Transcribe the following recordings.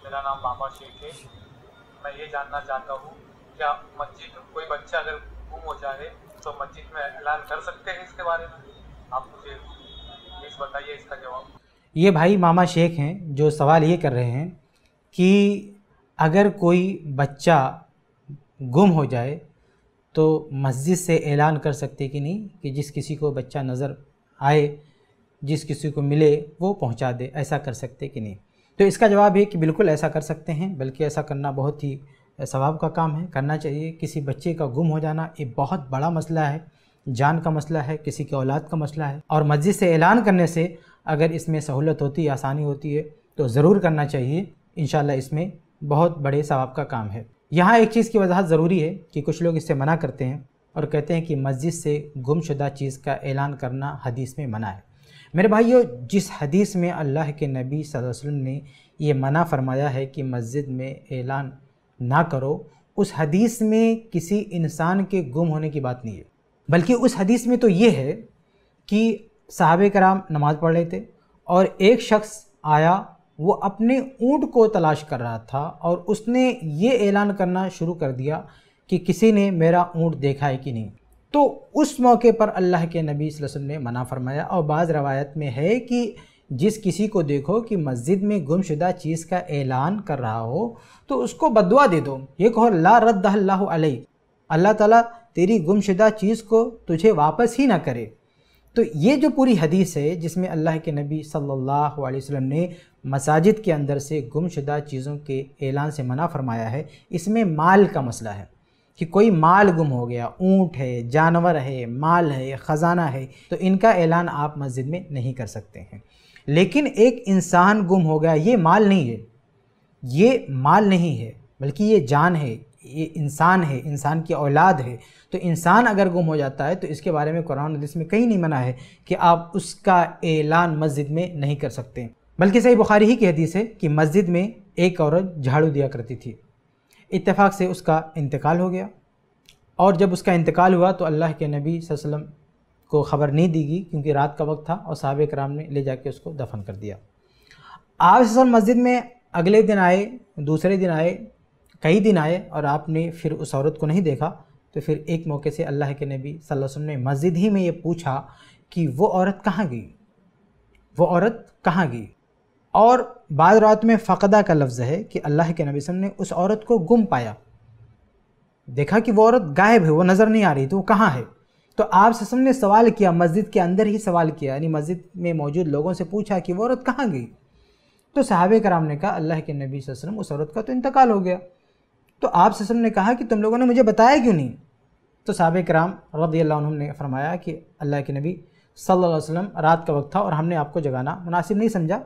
मेरा नाम बाबा शेख है। मैं ये जानना चाहता हूँ, क्या मस्जिद कोई बच्चा अगर गुम हो जाए तो मस्जिद में ऐलान कर सकते हैं इसके बारे में? आप मुझे प्लीज़ बताइए इसका जवाब। ये भाई मामा शेख हैं, जो सवाल ये कर रहे हैं कि अगर कोई बच्चा गुम हो जाए तो मस्जिद से ऐलान कर सकते कि नहीं? कि जिस किसी को बच्चा नज़र आए जिस किसी को मिले वो पहुँचा दे, ऐसा कर सकते कि नहीं? तो इसका जवाब है कि बिल्कुल ऐसा कर सकते हैं, बल्कि ऐसा करना बहुत ही सवाब का काम है। करना चाहिए, किसी बच्चे का गुम हो जाना एक बहुत बड़ा मसला है, जान का मसला है, किसी की औलाद का मसला है। और मस्जिद से ऐलान करने से अगर इसमें सहूलत होती है आसानी होती है तो ज़रूर करना चाहिए। इन इसमें बहुत बड़े सवाब का काम है। यहाँ एक चीज़ की वजाहत ज़रूरी है कि कुछ लोग इससे मना करते हैं और कहते हैं कि मस्जिद से गुमशुदा चीज़ का ऐलान करना हदीस में मना है। मेरे भाइयों, जिस हदीस में अल्लाह के नबी वसल्लम ने ये मना फरमाया है कि मस्जिद में ऐलान ना करो, उस हदीस में किसी इंसान के गुम होने की बात नहीं है। बल्कि उस हदीस में तो ये है कि साहब कराम नमाज़ पढ़ रहे थे और एक शख्स आया, वो अपने ऊँट को तलाश कर रहा था और उसने ये ऐलान करना शुरू कर दिया कि किसी ने मेरा ऊँट देखा है कि नहीं। तो उस मौके पर अल्लाह के नबी वसल्लम ने मना फरमाया। और बाज़ रवायत में है कि जिस किसी को देखो कि मस्जिद में गुमशुदा चीज़ का ऐलान कर रहा हो तो उसको बदवा दे दो। ये कहो, ला रद्द अल्लाह ताला तेरी गुमशुदा चीज़ को तुझे वापस ही ना करे। तो ये जो पूरी हदीस है, जिसमें अल्लाह के नबी सल्लल्लाहु अलैहि वसल्लम ने मसाजिद के अंदर से गुमशुदा चीज़ों के ऐलान से मना फरमाया है, इसमें माल का मसला है। कि कोई माल गुम हो गया, ऊँट है, जानवर है, माल है, ख़जाना है तो इनका ऐलान आप मस्जिद में नहीं कर सकते हैं। लेकिन एक इंसान गुम हो गया, ये माल नहीं है। ये माल नहीं है, बल्कि ये जान है, ये इंसान है, इंसान की औलाद है। तो इंसान अगर गुम हो जाता है तो इसके बारे में कुरान हदीस में कहीं नहीं मना है कि आप उसका ऐलान मस्जिद में नहीं कर सकते। बल्कि सही बुखारी ही की हदीस है कि मस्जिद में एक औरत झाड़ू दिया करती थी। इत्तेफाक से उसका इंतकाल हो गया। और जब उसका इंतकाल हुआ तो अल्लाह के नबी वसल्लम को ख़बर नहीं दी गई क्योंकि रात का वक्त था और साहब कराम ने ले जाके उसको दफन कर दिया। आप मस्जिद में अगले दिन आए, दूसरे दिन आए, कई दिन आए और आपने फिर उस औरत को नहीं देखा तो फिर एक मौके से अल्लाह के नबी वसल्लम ने मस्जिद ही में ये पूछा कि वो औरत कहाँ गई? वो औरत कहाँ गई? और बाद रात में फ़कदा का लफ्ज़ है कि अल्लाह के नबी ने उस औरत को गुम पाया। देखा कि वो औरत गायब है, वो नज़र नहीं आ रही तो वो कहाँ है? तो आप ससम ने सवाल किया, मस्जिद के अंदर ही सवाल किया, यानी मस्जिद में मौजूद लोगों से पूछा कि वो औरत कहाँ गई? तो साहब कराम ने कहा, अल्लाह के नबी वसल्लम, उस औरत का तो इंतकाल हो गया। तो आप ससम ने कहा कि तुम लोगों ने मुझे बताया क्यों नहीं? तो साहब कराम रदी ने फरमाया कि अल्लाह के नबी सल्लल्लाहु अलैहि वसल्लम, रात का वक्त था और हमने आपको जगाना मुनासिब नहीं समझा।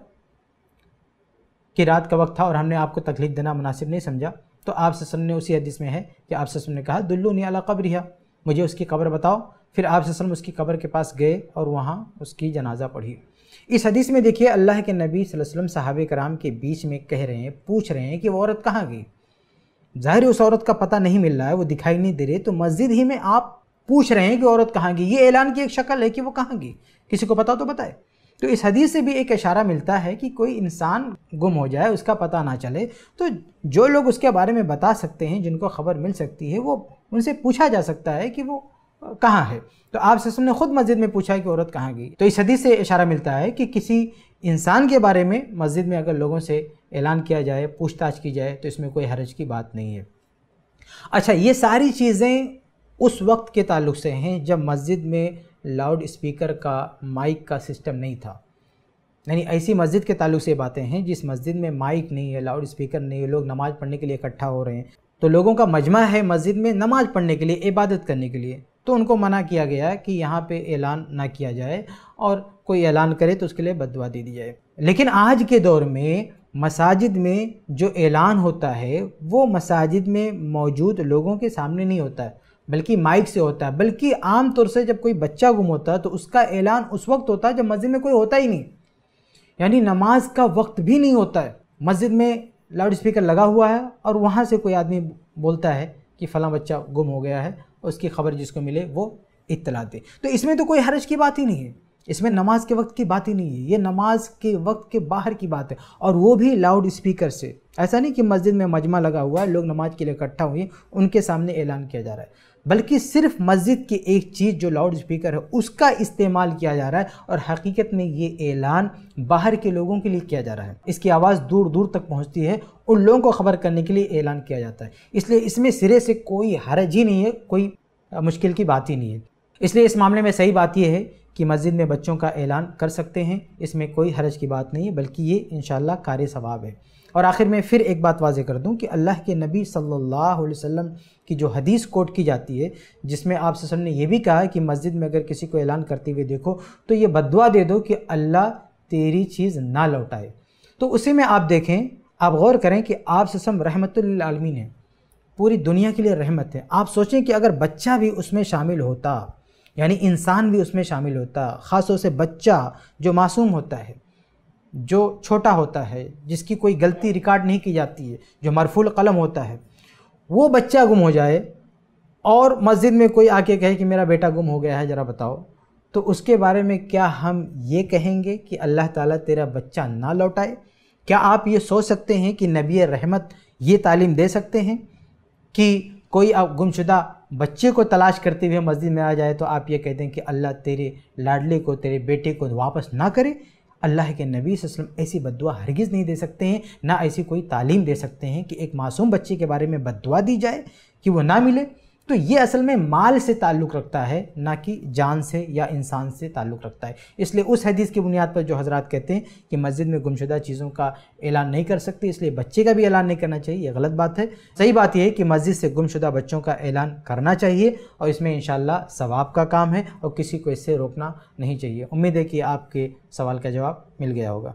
कि रात का वक्त था और हमने आपको तकलीफ़ देना मुनासिब नहीं समझा। तो आप ससम ने उसी हदीस में है कि आप ससम ने कहा, दुल्लू नहीं अला कब्रिया मुझे उसकी कब्र बताओ। फिर आप ससम उसकी कब्र के पास गए और वहाँ उसकी जनाजा पढ़ी। इस हदीस में देखिए, अल्लाह के नबी वसल्लम साहब कराम के बीच में कह रहे हैं, पूछ रहे हैं कि वो औरत कहाँ गई? ज़ाहिर उस औरत का पता नहीं मिल रहा है, वो दिखाई नहीं दे रही। तो मस्जिद ही में आप पूछ रहे हैं कि औरत कहाँ गई? ये ऐलान की एक शक्ल है कि वो कहाँ गई? किसी को पता तो बताए। तो इस हदीस से भी एक इशारा मिलता है कि कोई इंसान गुम हो जाए, उसका पता ना चले तो जो लोग उसके बारे में बता सकते हैं, जिनको खबर मिल सकती है, वो उनसे पूछा जा सकता है कि वो कहाँ है। तो आप ससम ने खुद मस्जिद में पूछा कि औरत कहाँ गई। तो इस हदीस से इशारा मिलता है कि किसी इंसान के बारे में मस्जिद में अगर लोगों से ऐलान किया जाए, पूछताछ की जाए तो इसमें कोई हरज की बात नहीं है। अच्छा ये सारी चीज़ें उस वक्त के ताल्लुक से हैं जब मस्जिद में लाउड स्पीकर का माइक का सिस्टम नहीं था। यानी ऐसी मस्जिद के ताल्लुक से बातें हैं, जिस मस्जिद में माइक नहीं है लाउड स्पीकर नहीं है, लोग नमाज़ पढ़ने के लिए इकट्ठा हो रहे हैं तो लोगों का मजमा है मस्जिद में नमाज़ पढ़ने के लिए, इबादत करने के लिए। तो उनको मना किया गया कि यहाँ पे ऐलान ना किया जाए और कोई ऐलान करे तो उसके लिए बदवा दे दी जाए। लेकिन आज के दौर में मसाजिद में जो ऐलान होता है, वो मसाजिद में मौजूद लोगों के सामने नहीं होता है। बल्कि माइक से होता है। बल्कि आम तौर से जब कोई बच्चा गुम होता है तो उसका ऐलान उस वक्त होता है जब मस्जिद में कोई होता ही नहीं। यानी नमाज़ का वक्त भी नहीं होता है। मस्जिद में लाउड स्पीकर लगा हुआ है और वहाँ से कोई आदमी बोलता है कि फ़लाँ बच्चा गुम हो गया है उसकी खबर जिसको मिले वो इतला दे। तो इसमें तो कोई हरज की बात ही नहीं है। इसमें नमाज़ के वक्त की बात ही नहीं है। ये नमाज़ के वक्त के बाहर की बात है और वो भी लाउड स्पीकर से। ऐसा नहीं कि मस्जिद में मजमा लगा हुआ है, लोग नमाज़ के लिए इकट्ठा हुए उनके सामने ऐलान किया जा रहा है। बल्कि सिर्फ़ मस्जिद की एक चीज़ जो लाउड स्पीकर है, उसका इस्तेमाल किया जा रहा है और हकीकत में ये ऐलान बाहर के लोगों के लिए किया जा रहा है। इसकी आवाज़ दूर दूर तक पहुँचती है, उन लोगों को ख़बर करने के लिए ऐलान किया जाता है। इसलिए इसमें सिरे से कोई हरज ही नहीं है, कोई मुश्किल की बात ही नहीं है। इसलिए इस मामले में सही बात यह है कि मस्जिद में बच्चों का ऐलान कर सकते हैं। इसमें कोई हरज की बात नहीं है, बल्कि ये इन कार्य सवाब है। और आखिर में फिर एक बात वाजे कर दूँ कि अल्लाह के नबी सल्लल्लाहु अलैहि वसल्लम की जो हदीस कोट की जाती है, जिसमें आप सल्लम ने यह भी कहा है कि मस्जिद में अगर किसी को ऐलान करते हुए देखो तो ये बदवा दे दो कि अल्लाह तेरी चीज़ ना लौटाए। तो उसी में आप देखें, आप गौर करें कि आप ससम रहमतुल्लामीन है। पूरी दुनिया के लिए रहमत है। आप सोचें कि अगर बच्चा भी उसमें शामिल होता यानी इंसान भी उसमें शामिल होता, ख़ास तौर से बच्चा जो मासूम होता है, जो छोटा होता है, जिसकी कोई गलती रिकॉर्ड नहीं की जाती है, जो मरफूल कलम होता है, वो बच्चा गुम हो जाए और मस्जिद में कोई आके कहे कि मेरा बेटा गुम हो गया है, ज़रा बताओ तो उसके बारे में क्या हम ये कहेंगे कि अल्लाह ताला तेरा बच्चा ना लौटाए? क्या आप ये सोच सकते हैं कि नबी रहमत ये तालीम दे सकते हैं कि कोई अब गुमशुदा बच्चे को तलाश करते हुए मस्जिद में आ जाए तो आप ये कह दें कि अल्लाह तेरे लाडले को, तेरे बेटे को वापस ना करे। अल्लाह के नबी वसलम ऐसी बदुआ हरगिज़ नहीं दे सकते हैं, ना ऐसी कोई तालीम दे सकते हैं कि एक मासूम बच्चे के बारे में बदुआ दी जाए कि वो ना मिले। तो ये असल में माल से ताल्लुक़ रखता है, ना कि जान से या इंसान से ताल्लुक़ रखता है। इसलिए उस हदीस की बुनियाद पर जो हजरात कहते हैं कि मस्जिद में गुमशुदा चीज़ों का ऐलान नहीं कर सकते, इसलिए बच्चे का भी ऐलान नहीं करना चाहिए, ये गलत बात है। सही बात यह है कि मस्जिद से गुमशुदा बच्चों का ऐलान करना चाहिए और इसमें इन सवाब का काम है और किसी को इससे रोकना नहीं चाहिए। उम्मीद है कि आपके सवाल का जवाब मिल गया होगा।